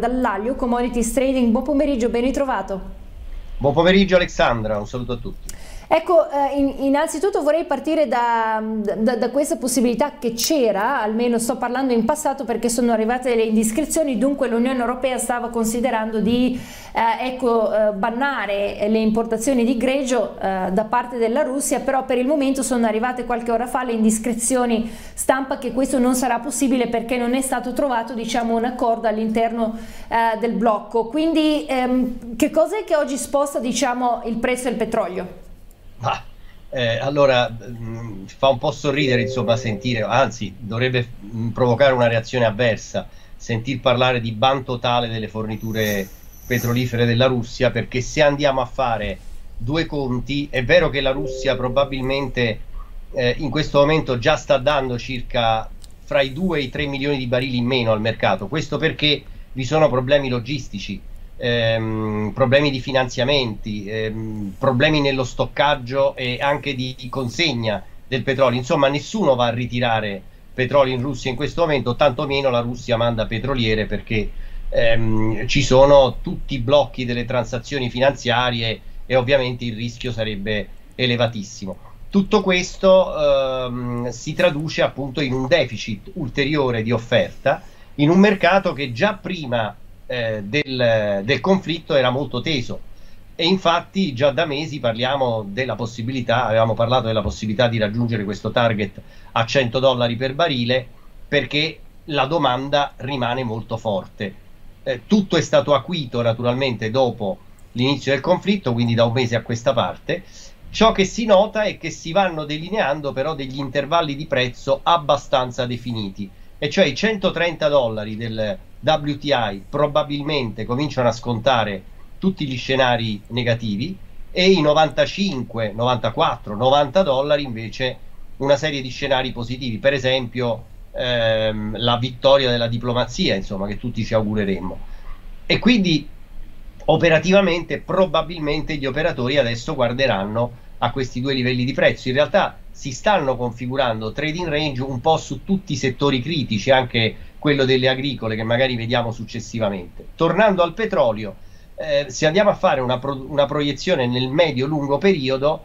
dall'Aglio Commodities Trading. Buon pomeriggio, ben ritrovato. Buon pomeriggio Alexandra, un saluto a tutti. Ecco, eh, in, innanzitutto vorrei partire da, da, da questa possibilità che c'era, almeno sto parlando in passato perché sono arrivate le indiscrezioni, dunque l'Unione Europea stava considerando di eh, ecco, eh, bannare le importazioni di greggio eh, da parte della Russia, però per il momento sono arrivate qualche ora fa le indiscrezioni stampa che questo non sarà possibile perché non è stato trovato diciamo, un accordo all'interno eh, del blocco. Quindi ehm, che cosa è che oggi sposta diciamo, il prezzo del petrolio? Ah, eh, allora mh, mm, fa un po' sorridere insomma sentire, anzi dovrebbe mh, mm, provocare una reazione avversa sentir parlare di ban totale delle forniture petrolifere della Russia perché se andiamo a fare due conti è vero che la Russia probabilmente eh, in questo momento già sta dando circa fra i 2 e i 3 milioni di barili in meno al mercato. Questo perché vi sono problemi logistici ehm, problemi di finanziamenti, ehm, problemi nello stoccaggio e anche di, consegna del petrolio. Insomma, nessuno va a ritirare petrolio in Russia in questo momento, tantomeno la Russia manda petroliere perché ehm, ci sono tutti i blocchi delle transazioni finanziarie e ovviamente il rischio sarebbe elevatissimo. Tutto questo ehm, si traduce appunto in un deficit ulteriore di offerta in un mercato che già prima eh, del, del conflitto era molto teso e infatti già da mesi parliamo della possibilità, avevamo parlato della possibilità di raggiungere questo target a 100 dollari per barile perché la domanda rimane molto forte. Eh, tutto è stato acuito naturalmente dopo l'inizio del conflitto, quindi da un mese a questa parte. Ciò che si nota è che si vanno delineando però degli intervalli di prezzo abbastanza definiti, e cioè i 130 dollari del, WTI probabilmente cominciano a scontare tutti gli scenari negativi e i 95, 94, 90 dollari invece una serie di scenari positivi, per esempio ehm, la vittoria della diplomazia, insomma, che tutti ci augureremmo. E quindi operativamente probabilmente gli operatori adesso guarderanno a questi due livelli di prezzo. In realtà si stanno configurando trading range un po' su tutti i settori critici, anche quello delle agricole che magari vediamo successivamente. Tornando al petrolio, eh, se andiamo a fare una, pro- una proiezione nel medio-lungo periodo,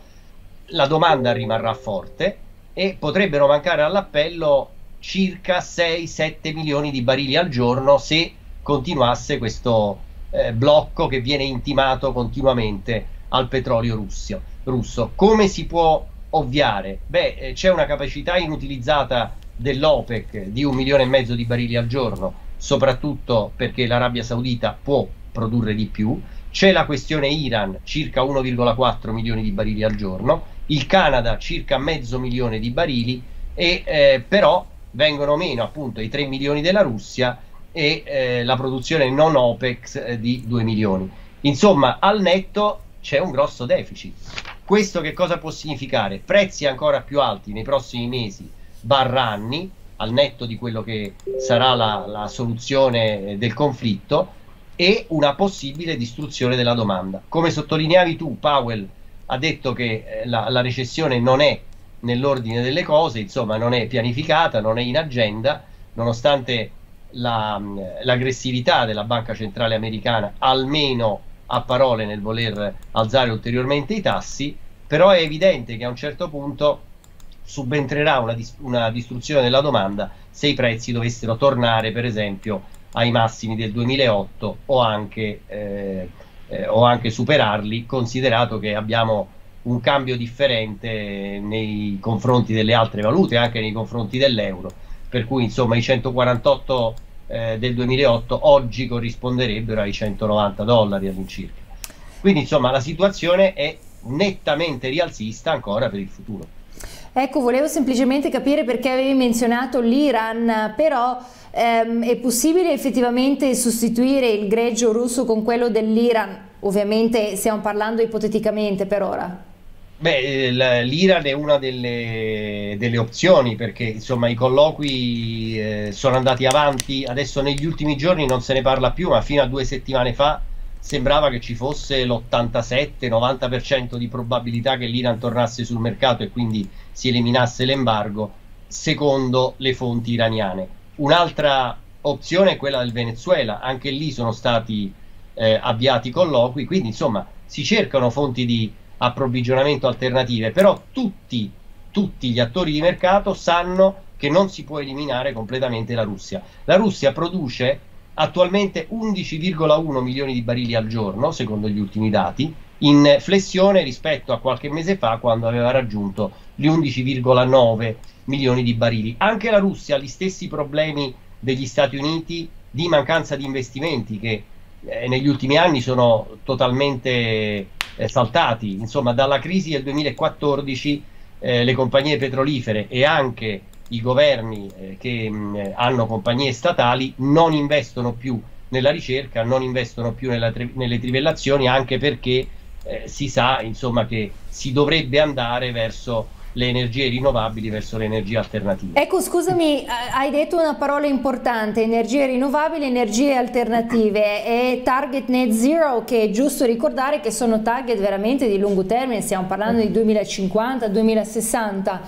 la domanda rimarrà forte e potrebbero mancare all'appello circa 6-7 milioni di barili al giorno se continuasse questo eh, blocco che viene intimato continuamente al petrolio russo. Russo. Come si può ovviare? Beh, eh, c'è una capacità inutilizzata dell'OPEC di un milione e mezzo di barili al giorno, soprattutto perché l'Arabia Saudita può produrre di più. C'è la questione Iran, circa 1,4 milioni di barili al giorno, il Canada circa mezzo milione di barili, e eh, però vengono meno appunto i 3 milioni della Russia e eh, la produzione non OPEC eh, di 2 milioni. Insomma, al netto c'è un grosso deficit. Questo che cosa può significare? Prezzi ancora più alti nei prossimi mesi barra anni, al netto di quello che sarà la, la soluzione del conflitto, e una possibile distruzione della domanda. Come sottolineavi tu, Powell ha detto che eh, la, la recessione non è nell'ordine delle cose, insomma non è pianificata, non è in agenda, nonostante la, l'aggressività della Banca Centrale Americana, almeno a parole nel voler alzare ulteriormente i tassi, però è evidente che a un certo punto subentrerà una, dis- una distruzione della domanda se i prezzi dovessero tornare, per esempio, ai massimi del 2008 o anche, eh, eh, o anche superarli, considerato che abbiamo un cambio differente nei confronti delle altre valute, anche nei confronti dell'euro, per cui insomma i 148 eh, del 2008 oggi corrisponderebbero ai 190 dollari all'incirca. Quindi insomma la situazione è nettamente rialzista ancora per il futuro. Ecco, volevo semplicemente capire perché avevi menzionato l'Iran, però ehm, è possibile effettivamente sostituire il greggio russo con quello dell'Iran? Ovviamente stiamo parlando ipoteticamente per ora. Beh, l'Iran è una delle, delle, opzioni perché insomma i colloqui eh, sono andati avanti, adesso negli ultimi giorni non se ne parla più, ma fino a due settimane fa sembrava che ci fosse l'87-90% di probabilità che l'Iran tornasse sul mercato e quindi si eliminasse l'embargo, secondo le fonti iraniane. Un'altra opzione è quella del Venezuela, anche lì sono stati eh, avviati colloqui, quindi insomma si cercano fonti di approvvigionamento alternative, però tutti, tutti gli attori di mercato sanno che non si può eliminare completamente la Russia. La Russia produce attualmente 11,1 milioni di barili al giorno, secondo gli ultimi dati, in flessione rispetto a qualche mese fa quando aveva raggiunto gli 11,9 milioni di barili. Anche la Russia ha gli stessi problemi degli Stati Uniti di mancanza di investimenti che eh, negli ultimi anni sono totalmente eh, saltati. Insomma, dalla crisi del 2014 eh, le compagnie petrolifere e anche i governi eh, che mh, hanno compagnie statali non investono più nella ricerca, non investono più nella, nelle trivellazioni, anche perché eh, si sa insomma, che si dovrebbe andare verso le energie rinnovabili verso le energie alternative. Ecco, scusami, hai detto una parola importante, energie rinnovabili, energie alternative e target net zero che è giusto ricordare che sono target veramente di lungo termine, stiamo parlando di 2050-2060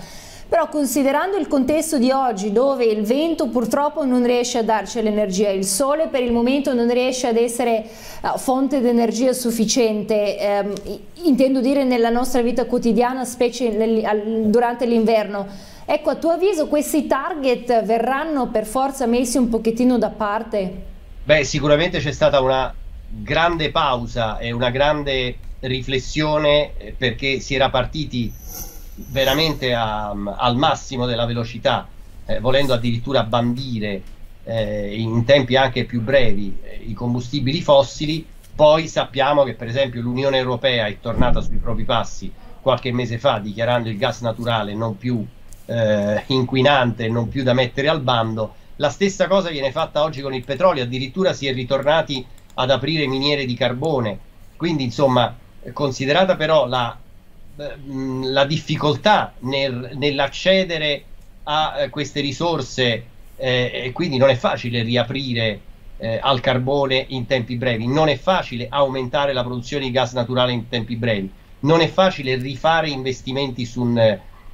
però considerando il contesto di oggi dove il vento purtroppo non riesce a darci l'energia, il sole per il momento non riesce ad essere uh, fonte di energia sufficiente, ehm, intendo dire nella nostra vita quotidiana, specie nel, durante l'inverno, ecco a tuo avviso questi target verranno per forza messi un pochettino da parte? Beh sicuramente c'è stata una grande pausa e una grande riflessione eh, perché si era partiti veramente a, al massimo della velocità, eh, volendo addirittura bandire eh, in tempi anche più brevi eh, i combustibili fossili, poi sappiamo che per esempio l'Unione Europea è tornata sui propri passi qualche mese fa dichiarando il gas naturale non più eh, inquinante, non più da mettere al bando. La stessa cosa viene fatta oggi con il petrolio, addirittura si è ritornati ad aprire miniere di carbone. Quindi, insomma, considerata però la la difficoltà nel, nell'accedere a eh, queste risorse eh, e quindi non è facile riaprire eh, al carbone in tempi brevi, non è facile aumentare la produzione di gas naturale in tempi brevi, non è facile rifare investimenti sul,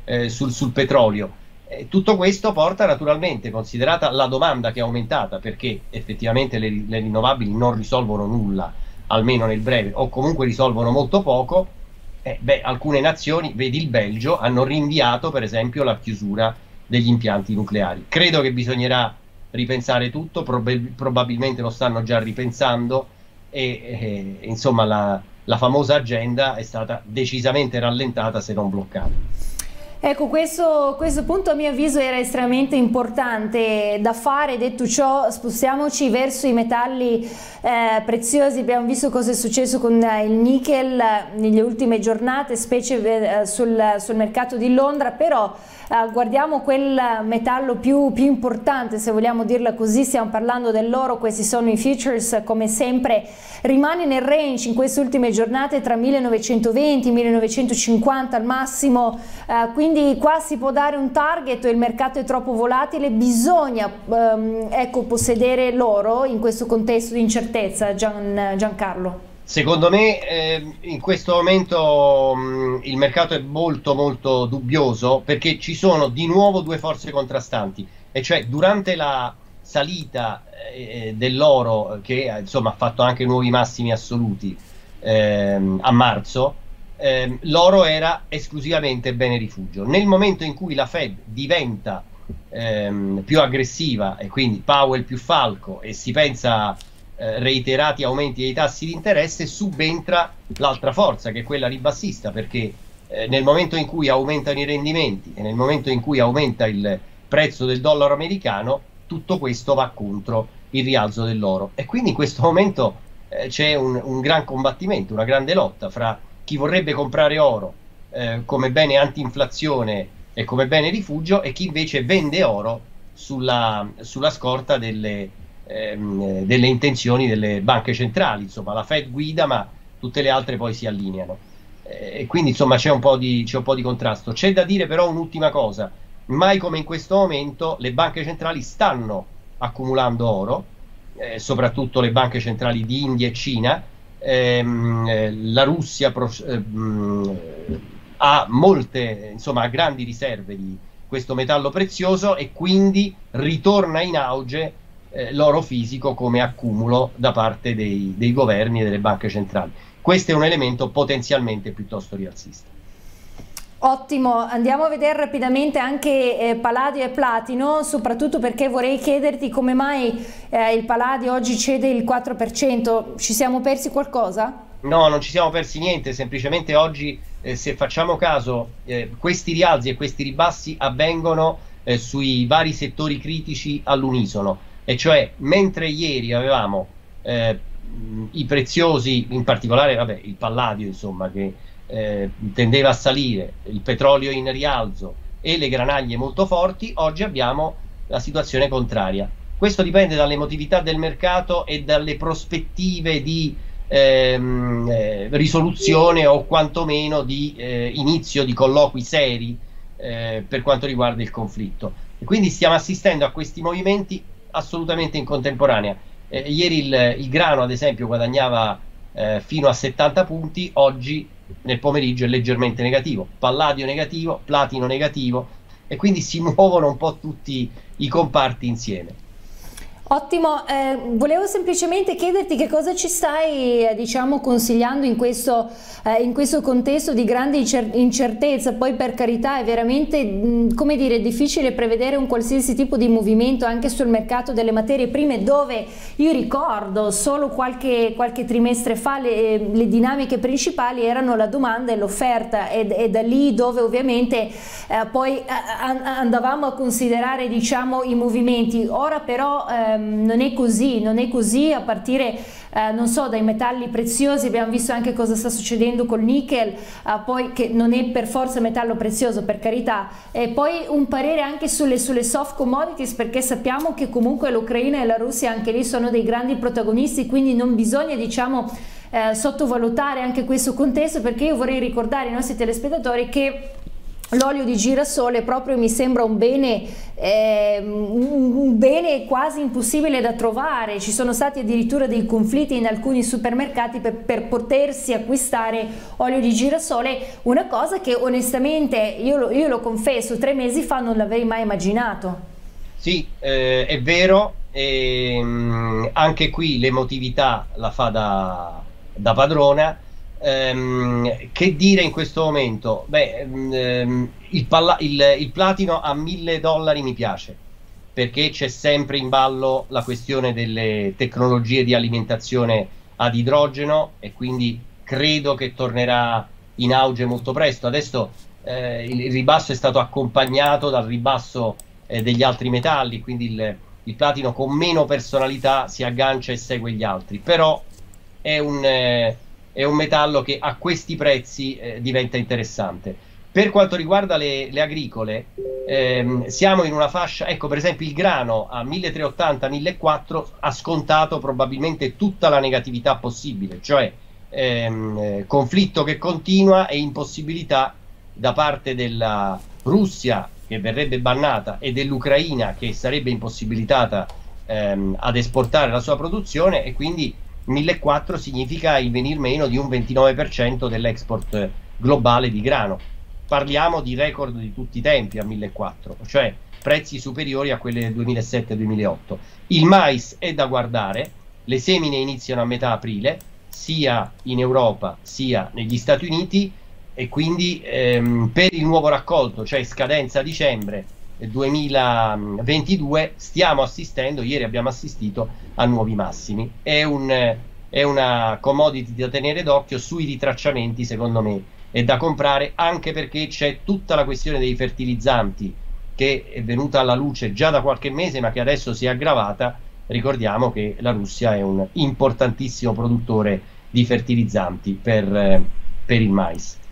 eh, sul, sul petrolio. tutto questo porta naturalmente, considerata la domanda che è aumentata, perché effettivamente le, le rinnovabili non risolvono nulla, almeno nel breve, o comunque risolvono molto poco, eh, beh, alcune nazioni, vedi il Belgio, hanno rinviato per esempio la chiusura degli impianti nucleari. Credo che bisognerà ripensare tutto, prob- probabilmente lo stanno già ripensando e, e insomma la, la famosa agenda è stata decisamente rallentata se non bloccata. Ecco, questo, questo, punto a mio avviso era estremamente importante da fare, detto ciò spostiamoci verso i metalli eh, preziosi, abbiamo visto cosa è successo con eh, il nickel nelle ultime giornate, specie eh, sul, sul, mercato di Londra, però eh, guardiamo quel metallo più, più, importante, se vogliamo dirla così, stiamo parlando dell'oro, questi sono i futures, come sempre rimane nel range in queste ultime giornate tra 1920 e 1950 al massimo, eh, quindi qua si può dare un target, il mercato è troppo volatile, bisogna ehm, ecco, possedere l'oro in questo contesto di incertezza, Gian, Giancarlo. Secondo me eh, in questo momento mh, il mercato è molto molto dubbioso perché ci sono di nuovo due forze contrastanti e cioè durante la salita eh, dell'oro che insomma ha fatto anche nuovi massimi assoluti ehm, a marzo ehm, l'oro era esclusivamente bene rifugio nel momento in cui la Fed diventa ehm, più aggressiva e quindi Powell più falco e si pensa eh, reiterati aumenti dei tassi di interesse, subentra l'altra forza, che è quella ribassista, perché eh, nel momento in cui aumentano i rendimenti e nel momento in cui aumenta il prezzo del dollaro americano, tutto questo va contro il rialzo dell'oro. E quindi in questo momento eh, c'è un, un, gran combattimento, una grande lotta fra chi vorrebbe comprare oro eh, come bene anti-inflazione e come bene rifugio e chi invece vende oro sulla, sulla scorta delle, ehm, delle intenzioni delle banche centrali, insomma la Fed guida ma tutte le altre poi si allineano. Eh, quindi insomma c'è un, po di, c'è un po' di contrasto. C'è da dire però un'ultima cosa, mai come in questo momento le banche centrali stanno accumulando oro, eh, soprattutto le banche centrali di India e Cina, ehm, eh, la Russia pro, ehm, ha molte, insomma, ha grandi riserve di questo metallo prezioso e quindi ritorna in auge eh, l'oro fisico come accumulo da parte dei, dei governi e delle banche centrali. Questo è un elemento potenzialmente piuttosto rialzista. Ottimo, andiamo a vedere rapidamente anche eh, Palladio e Platino, soprattutto perché vorrei chiederti come mai eh, il Palladio oggi cede il 4%, ci siamo persi qualcosa? No, non ci siamo persi niente, semplicemente oggi eh, se facciamo caso eh, questi rialzi e questi ribassi avvengono eh, sui vari settori critici all'unisono, e cioè mentre ieri avevamo eh, i preziosi, in particolare vabbè, il Palladio insomma che eh, tendeva a salire, il petrolio in rialzo e le granaglie molto forti, oggi abbiamo la situazione contraria. Questo dipende dall'emotività del mercato e dalle prospettive di ehm, eh, risoluzione o quantomeno di eh, inizio di colloqui seri eh, per quanto riguarda il conflitto. E quindi stiamo assistendo a questi movimenti assolutamente in contemporanea. Eh, ieri il, il, grano, ad esempio, guadagnava eh, fino a 70 punti, oggi nel pomeriggio è leggermente negativo, palladio negativo, platino negativo e quindi si muovono un po' tutti i comparti insieme. Ottimo, eh, volevo semplicemente chiederti che cosa ci stai eh, diciamo, consigliando in questo, eh, in questo, contesto di grande incertezza, poi per carità è veramente mh, dire, difficile prevedere un qualsiasi tipo di movimento anche sul mercato delle materie prime dove io ricordo solo qualche, qualche trimestre fa le, le, dinamiche principali erano la domanda e l'offerta ed è da lì dove ovviamente eh, poi andavamo a considerare diciamo, i movimenti, ora però eh, ehm, non è così, non è così a partire, eh, non so, dai metalli preziosi, abbiamo visto anche cosa sta succedendo col nickel, eh, poi che non è per forza metallo prezioso, per carità, e poi un parere anche sulle, sulle soft commodities perché sappiamo che comunque l'Ucraina e la Russia anche lì sono dei grandi protagonisti, quindi non bisogna, diciamo, eh, sottovalutare anche questo contesto perché io vorrei ricordare ai nostri telespettatori che L'olio di girasole proprio mi sembra un bene, eh, un bene, quasi impossibile da trovare, ci sono stati addirittura dei conflitti in alcuni supermercati per, per potersi acquistare olio di girasole, una cosa che onestamente io lo, io lo confesso, tre mesi fa non l'avrei mai immaginato. Sì, eh, è vero, ehm, anche qui l'emotività la fa da, da padrona Ehm, che dire in questo momento? Beh, ehm, il, palla- il, il, platino a 1000 dollari mi piace perché c'è sempre in ballo la questione delle tecnologie di alimentazione ad idrogeno e quindi credo che tornerà in auge molto presto. Adesso eh, il, ribasso è stato accompagnato dal ribasso eh, degli altri metalli, quindi il, il, platino con meno personalità si aggancia e segue gli altri, però è un... Eh, è un metallo che a questi prezzi eh, diventa interessante. Per quanto riguarda le, le agricole, ehm, siamo in una fascia, ecco per esempio il grano a 1380-1400 ha scontato probabilmente tutta la negatività possibile, cioè ehm, conflitto che continua e impossibilità da parte della Russia che verrebbe bannata e dell'Ucraina che sarebbe impossibilitata ehm, ad esportare la sua produzione e quindi 1.400 significa il venir meno di un 29% dell'export globale di grano. Parliamo di record di tutti i tempi a 1.400, cioè prezzi superiori a quelli del 2007-2008. Il mais è da guardare, le semine iniziano a metà aprile, sia in Europa sia negli Stati Uniti e quindi ehm, per il nuovo raccolto, cioè scadenza dicembre, 2022 stiamo assistendo, ieri abbiamo assistito a nuovi massimi. È, un, è una commodity da tenere d'occhio sui ritracciamenti, secondo me, è da comprare anche perché c'è tutta la questione dei fertilizzanti che è venuta alla luce già da qualche mese ma che adesso si è aggravata. Ricordiamo che la Russia è un importantissimo produttore di fertilizzanti per, per il mais.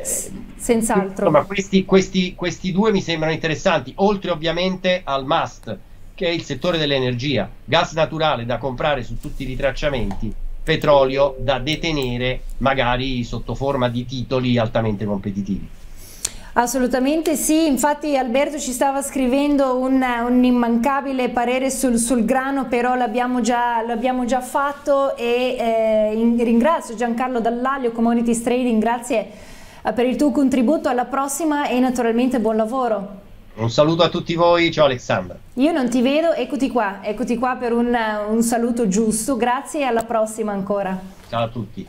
Senz'altro. Ma questi, questi, questi due mi sembrano interessanti, oltre ovviamente al must, che è il settore dell'energia, gas naturale da comprare su tutti i ritracciamenti, petrolio da detenere magari sotto forma di titoli altamente competitivi. Assolutamente sì, infatti Alberto ci stava scrivendo un, un immancabile parere sul, sul, grano, però l'abbiamo già, già, fatto e eh, in, ringrazio Giancarlo Dall'Aglio, Commodities Trading, grazie per il tuo contributo, alla prossima e naturalmente buon lavoro. Un saluto a tutti voi, ciao Alexandra. Io non ti vedo, eccoti qua, eccoti qua per un, un saluto giusto, grazie e alla prossima ancora. Ciao a tutti.